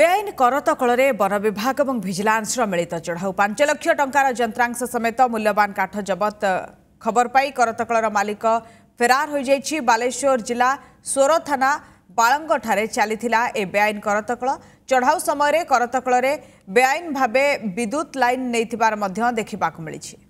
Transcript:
বেআইন করতকলরে বন বিভাগ এবং ভিজিলান্সর মিলিত চড়াও পাঁচ লক্ষ টঙ্কার যন্ত্রাংশ সমেত মূল্যবান কাঠ জবত খবর পাই করতকলর মালিক ফেরার হয়ে যাই বালেশ্বর জেলা সোর থানা বাড়ঙ্গঠারে চাল এ বেআইন করতকল চড়াও সময় করতকলরে বেআইন ভাবে বিদ্যুৎ লাইন নেই দেখা মিছে